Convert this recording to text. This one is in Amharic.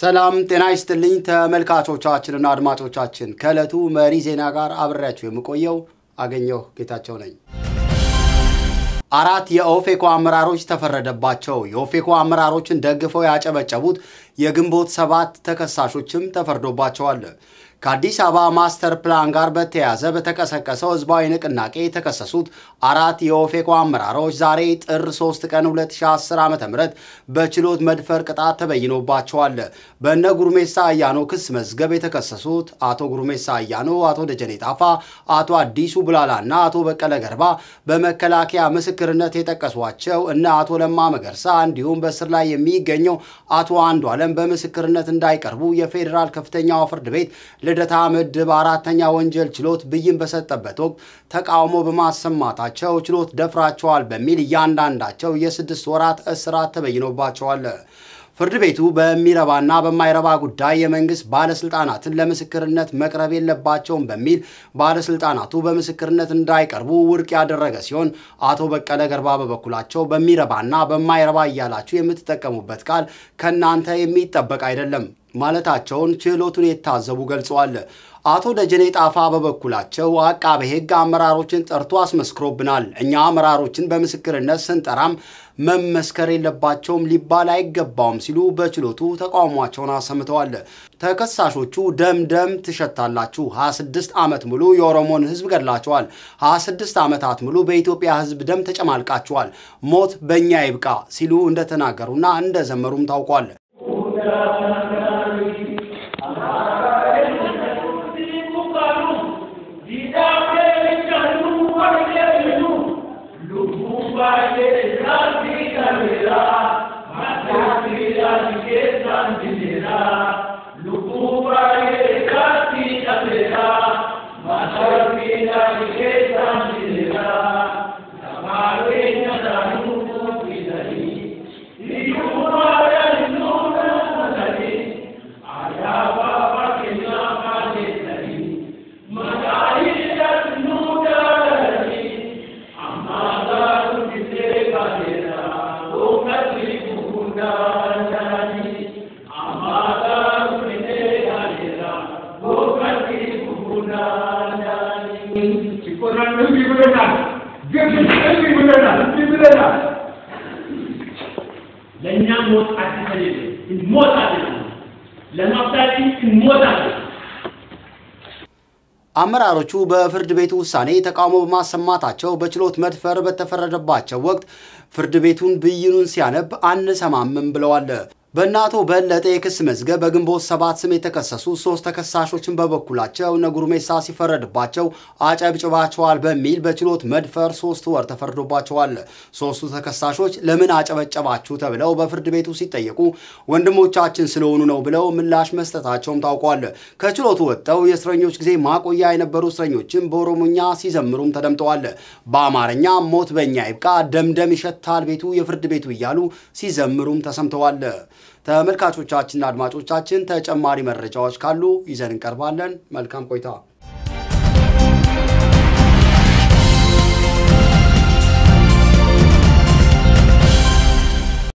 ሰላም ጤና ይስጥልኝ ተመልካቾቻችንና አድማጮቻችን፣ ከዕለቱ መሪ ዜና ጋር አብሬያችሁ የምቆየው አገኘሁ ጌታቸው ነኝ። አራት የኦፌኮ አመራሮች ተፈረደባቸው። የኦፌኮ አመራሮችን ደግፈው ያጨበጨቡት የግንቦት ሰባት ተከሳሾችም ተፈርዶባቸዋል። ከአዲስ አበባ ማስተር ፕላን ጋር በተያያዘ በተቀሰቀሰው ህዝባዊ ንቅናቄ የተከሰሱት አራት የኦፌኮ አመራሮች ዛሬ ጥር 3 ቀን 2010 ዓ ም በችሎት መድፈር ቅጣት ተበይኖባቸዋል። በእነ ጉርሜሳ አያኖ ክስ መዝገብ የተከሰሱት አቶ ጉርሜሳ አያኖ፣ አቶ ደጀኔ ጣፋ፣ አቶ አዲሱ ቡላላ እና አቶ በቀለ ገርባ በመከላከያ ምስክርነት የጠቀሷቸው እነ አቶ ለማ መገርሳ እንዲሁም በስር ላይ የሚገኘው አቶ አንዱ ዓለም በምስክርነት እንዳይቀርቡ የፌዴራል ከፍተኛው ፍርድ ቤት ልደታ ምድብ አራተኛ ወንጀል ችሎት ብይን በሰጠበት ወቅት ተቃውሞ በማሰማታቸው ችሎት ደፍራቸዋል በሚል እያንዳንዳቸው የስድስት ወራት እስራት ተበይኖባቸዋል። ፍርድ ቤቱ በሚረባና በማይረባ ጉዳይ የመንግስት ባለስልጣናትን ለምስክርነት መቅረብ የለባቸውም በሚል ባለስልጣናቱ በምስክርነት እንዳይቀርቡ ውድቅ ያደረገ ሲሆን አቶ በቀለ ገርባ በበኩላቸው በሚረባና በማይረባ እያላችሁ የምትጠቀሙበት ቃል ከእናንተ የሚጠበቅ አይደለም ማለታቸውን ችሎቱን የታዘቡ ገልጸዋል። አቶ ደጀኔ ጣፋ በበኩላቸው አቃቤ ሕግ አመራሮችን ጠርቶ አስመስክሮብናል። እኛ አመራሮችን በምስክርነት ስንጠራም መመስከር የለባቸውም ሊባል አይገባውም ሲሉ በችሎቱ ተቃውሟቸውን አሰምተዋል። ተከሳሾቹ ደም ደም ትሸታላችሁ፣ 26 ዓመት ሙሉ የኦሮሞን ሕዝብ ገድላችኋል፣ 26 ዓመታት ሙሉ በኢትዮጵያ ሕዝብ ደም ተጨማልቃችኋል፣ ሞት በእኛ ይብቃ ሲሉ እንደተናገሩና እንደዘመሩም ታውቋል። grande es la vida, que la. ለእኛ ሞት አዲስ እንሞታለን፣ ለመብታችን እንሞታለን። አመራሮቹ በፍርድ ቤቱ ውሳኔ ተቃውሞ በማሰማታቸው በችሎት መድፈር በተፈረደባቸው ወቅት ፍርድ ቤቱን ብይኑን ሲያነብ አንሰማምም ብለዋል። በእነ አቶ በለጠ የክስ መዝገብ በግንቦት ሰባት ስም የተከሰሱ ሶስት ተከሳሾችን በበኩላቸው እነ ጉርሜሳ ሲፈረድባቸው አጨብጭባቸዋል በሚል በችሎት መድፈር ሶስት ወር ተፈርዶባቸዋል። ሶስቱ ተከሳሾች ለምን አጨበጨባችሁ ተብለው በፍርድ ቤቱ ሲጠየቁ ወንድሞቻችን ስለሆኑ ነው ብለው ምላሽ መስጠታቸውም ታውቋል። ከችሎቱ ወጥተው የእስረኞች ጊዜ ማቆያ የነበሩ እስረኞችም በኦሮሞኛ ሲዘምሩም ተደምጠዋል። በአማርኛ ሞት በእኛ ይብቃ፣ ደምደም ይሸታል ቤቱ የፍርድ ቤቱ እያሉ ሲዘምሩም ተሰምተዋል። ተመልካቾቻችንና አድማጮቻችን ተጨማሪ መረጃዎች ካሉ ይዘን እንቀርባለን። መልካም ቆይታ